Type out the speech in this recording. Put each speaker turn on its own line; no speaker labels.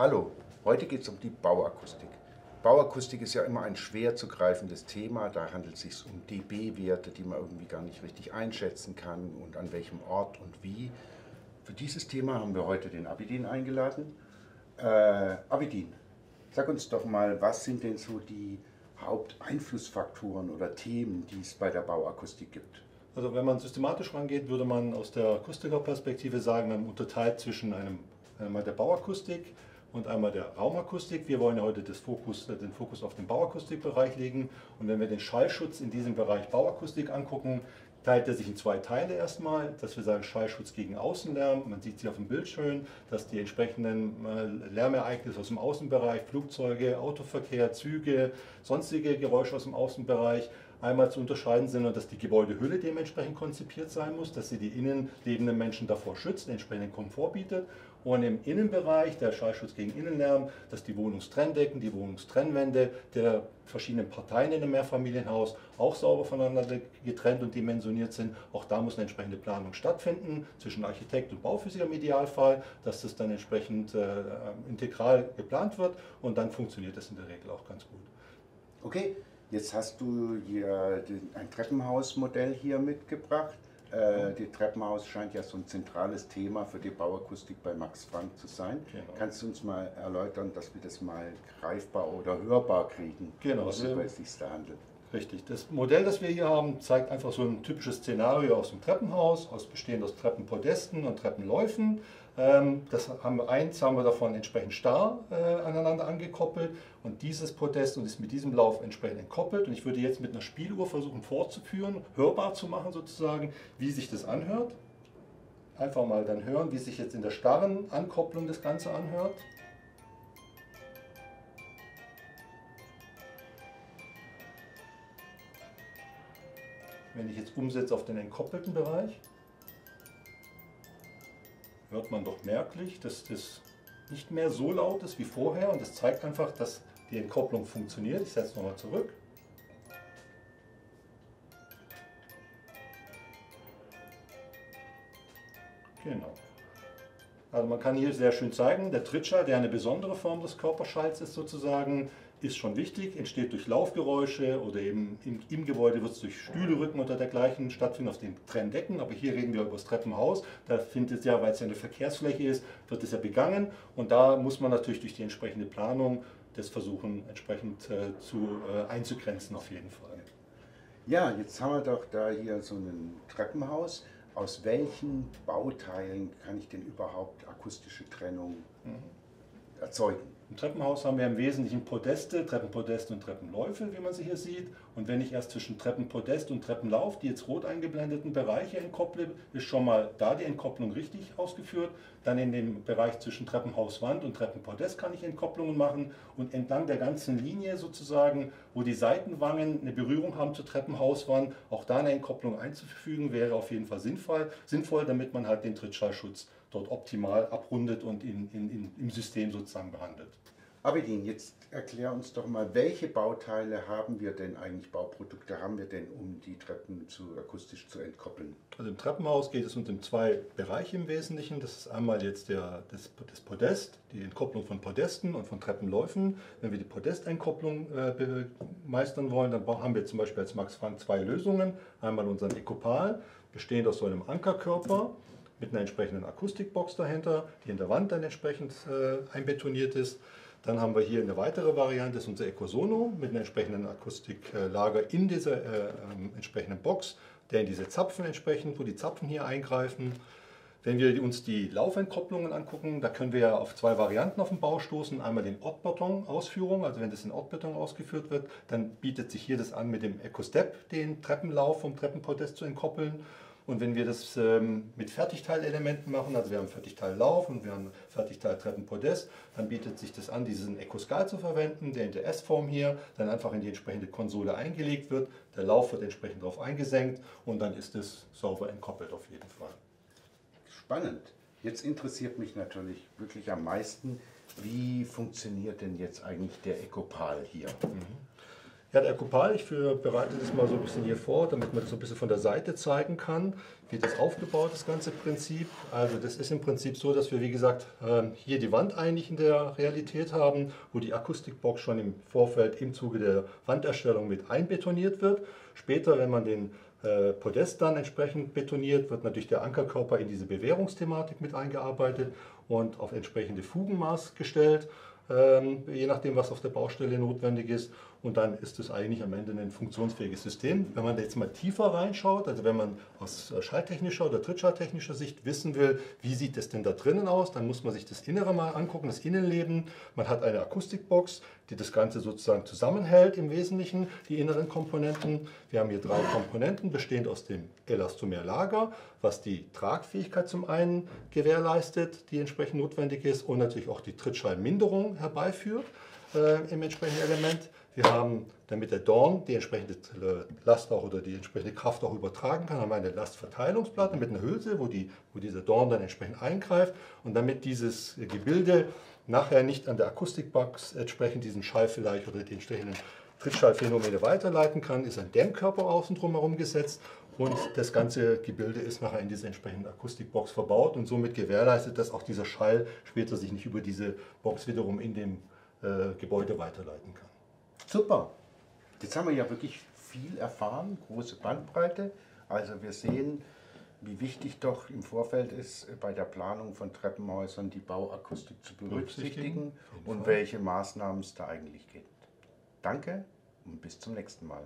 Hallo, heute geht es um die Bauakustik. Bauakustik ist ja immer ein schwer zu greifendes Thema. Da handelt es sich um dB-Werte, die man irgendwie gar nicht richtig einschätzen kann und an welchem Ort und wie. Für dieses Thema haben wir heute den Abidin eingeladen. Äh, Abidin, sag uns doch mal, was sind denn so die Haupteinflussfaktoren oder Themen, die es bei der Bauakustik gibt?
Also wenn man systematisch rangeht, würde man aus der Akustikerperspektive sagen, man unterteilt zwischen einem, einmal der Bauakustik, und einmal der Raumakustik. Wir wollen ja heute Fokus, äh, den Fokus auf den Bauakustikbereich legen. Und wenn wir den Schallschutz in diesem Bereich Bauakustik angucken, teilt er sich in zwei Teile erstmal, dass wir sagen Schallschutz gegen Außenlärm. Man sieht sie auf dem Bild schön, dass die entsprechenden äh, Lärmereignisse aus dem Außenbereich, Flugzeuge, Autoverkehr, Züge, sonstige Geräusche aus dem Außenbereich einmal zu unterscheiden sind dass die Gebäudehülle dementsprechend konzipiert sein muss, dass sie die innen lebenden Menschen davor schützt, entsprechenden Komfort bietet und im Innenbereich der Schallschutz gegen Innenlärm, dass die Wohnungstrenndecken, die Wohnungstrennwände der verschiedenen Parteien in einem Mehrfamilienhaus auch sauber voneinander getrennt und dimensioniert sind. Auch da muss eine entsprechende Planung stattfinden zwischen Architekt und Bauphysiker im Idealfall, dass das dann entsprechend äh, integral geplant wird und dann funktioniert das in der Regel auch ganz gut.
Okay, jetzt hast du hier ein Treppenhausmodell hier mitgebracht. Äh, die Treppenhaus scheint ja so ein zentrales Thema für die Bauakustik bei Max Frank zu sein. Genau. Kannst du uns mal erläutern, dass wir das mal greifbar oder hörbar kriegen,
genau.
worüber es sich da handelt?
Richtig. Das Modell, das wir hier haben, zeigt einfach so ein typisches Szenario aus dem Treppenhaus, aus bestehend aus Treppenpodesten und Treppenläufen. Ähm, das haben wir, eins haben wir davon entsprechend starr äh, aneinander angekoppelt und dieses Podest und ist mit diesem Lauf entsprechend entkoppelt. Und ich würde jetzt mit einer Spieluhr versuchen fortzuführen, hörbar zu machen sozusagen, wie sich das anhört. Einfach mal dann hören, wie sich jetzt in der starren Ankopplung das Ganze anhört. Wenn ich jetzt umsetze auf den entkoppelten Bereich, hört man doch merklich, dass das nicht mehr so laut ist wie vorher und das zeigt einfach, dass die Entkopplung funktioniert. Ich setze nochmal zurück. Genau. Also man kann hier sehr schön zeigen, der Tritscher, der eine besondere Form des Körperschalls ist sozusagen, ist schon wichtig, entsteht durch Laufgeräusche oder eben im, im Gebäude wird es durch Stühle, Rücken oder dergleichen stattfinden auf den Trenndecken. Aber hier reden wir über das Treppenhaus. Da findet es ja, weil es ja eine Verkehrsfläche ist, wird es ja begangen. Und da muss man natürlich durch die entsprechende Planung das versuchen entsprechend äh, zu, äh, einzugrenzen auf jeden Fall.
Ja, jetzt haben wir doch da hier so ein Treppenhaus. Aus welchen Bauteilen kann ich denn überhaupt akustische Trennung mhm. erzeugen?
Im Treppenhaus haben wir im Wesentlichen Podeste, Treppenpodeste und Treppenläufe, wie man sie hier sieht. Und wenn ich erst zwischen Treppenpodest und Treppenlauf die jetzt rot eingeblendeten Bereiche entkopple, ist schon mal da die Entkopplung richtig ausgeführt. Dann in dem Bereich zwischen Treppenhauswand und Treppenpodest kann ich Entkopplungen machen. Und entlang der ganzen Linie sozusagen, wo die Seitenwangen eine Berührung haben zur Treppenhauswand, auch da eine Entkopplung einzufügen, wäre auf jeden Fall sinnvoll, sinnvoll damit man halt den Trittschallschutz dort optimal abrundet und in, in, in, im System sozusagen behandelt.
Abedin, jetzt erklär uns doch mal, welche Bauteile haben wir denn eigentlich, Bauprodukte haben wir denn, um die Treppen zu, akustisch zu entkoppeln?
Also im Treppenhaus geht es uns um zwei Bereiche im Wesentlichen. Das ist einmal jetzt der, das, das Podest, die Entkopplung von Podesten und von Treppenläufen. Wenn wir die Podesteinkopplung äh, meistern wollen, dann haben wir zum Beispiel als Max Frank zwei Lösungen. Einmal unseren Ekopal, bestehend aus so einem Ankerkörper mit einer entsprechenden Akustikbox dahinter, die in der Wand dann entsprechend äh, einbetoniert ist. Dann haben wir hier eine weitere Variante, das ist unser Ecosono mit einem entsprechenden Akustiklager in dieser äh, ähm, entsprechenden Box, der in diese Zapfen entsprechend, wo die Zapfen hier eingreifen. Wenn wir uns die Laufentkopplungen angucken, da können wir auf zwei Varianten auf dem Bau stoßen. Einmal den Ortbeton-Ausführung, also wenn das in Ortbeton ausgeführt wird, dann bietet sich hier das an, mit dem EcoStep den Treppenlauf vom Treppenpodest zu entkoppeln. Und wenn wir das ähm, mit Fertigteilelementen machen, also wir haben Fertigteillauf und wir haben Fertigteiltreppenpodest, dann bietet sich das an, diesen Ecoskal zu verwenden, der in der S-Form hier dann einfach in die entsprechende Konsole eingelegt wird. Der Lauf wird entsprechend darauf eingesenkt und dann ist es sauber entkoppelt auf jeden Fall.
Spannend. Jetzt interessiert mich natürlich wirklich am meisten, wie funktioniert denn jetzt eigentlich der Ecopal hier? Mhm.
Ja, der Kupal, ich bereite das mal so ein bisschen hier vor, damit man das so ein bisschen von der Seite zeigen kann, wie das aufgebaut ist, das ganze Prinzip. Also das ist im Prinzip so, dass wir, wie gesagt, ähm, hier die Wand eigentlich in der Realität haben, wo die Akustikbox schon im Vorfeld im Zuge der Wanderstellung mit einbetoniert wird. Später, wenn man den äh, Podest dann entsprechend betoniert, wird natürlich der Ankerkörper in diese Bewährungsthematik mit eingearbeitet und auf entsprechende Fugenmaß gestellt. Ähm, je nachdem, was auf der Baustelle notwendig ist. Und dann ist es eigentlich am Ende ein funktionsfähiges System. Wenn man jetzt mal tiefer reinschaut, also wenn man aus schalltechnischer oder trittschalltechnischer Sicht wissen will, wie sieht es denn da drinnen aus, dann muss man sich das Innere mal angucken, das Innenleben. Man hat eine Akustikbox, die das Ganze sozusagen zusammenhält im Wesentlichen, die inneren Komponenten. Wir haben hier drei Komponenten, bestehend aus dem Elastomerlager, was die Tragfähigkeit zum einen gewährleistet, die entsprechend notwendig ist, und natürlich auch die Trittschallminderung herbeiführt äh, im entsprechenden Element. Wir haben, damit der Dorn die entsprechende Last auch oder die entsprechende Kraft auch übertragen kann, haben wir eine Lastverteilungsplatte mit einer Hülse, wo, die, wo dieser Dorn dann entsprechend eingreift. Und damit dieses Gebilde nachher nicht an der Akustikbox entsprechend diesen Schall vielleicht oder die entsprechenden Trittschallphänomene weiterleiten kann, ist ein Dämmkörper außen drum herum gesetzt und das ganze Gebilde ist nachher in diese entsprechende Akustikbox verbaut und somit gewährleistet, dass auch dieser Schall später sich nicht über diese Box wiederum in dem äh, Gebäude weiterleiten kann.
Super. Jetzt haben wir ja wirklich viel erfahren, große Bandbreite. Also wir sehen, wie wichtig doch im Vorfeld ist, bei der Planung von Treppenhäusern die Bauakustik zu berücksichtigen und welche Maßnahmen es da eigentlich gibt. Danke und bis zum nächsten Mal.